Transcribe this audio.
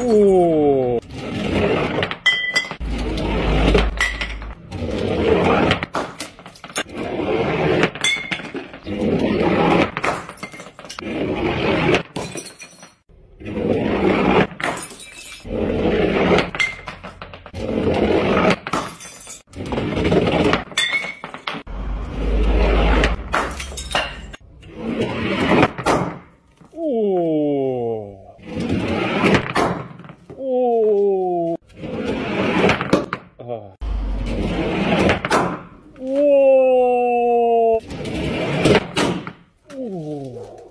Ooh. Ooh. Ooh.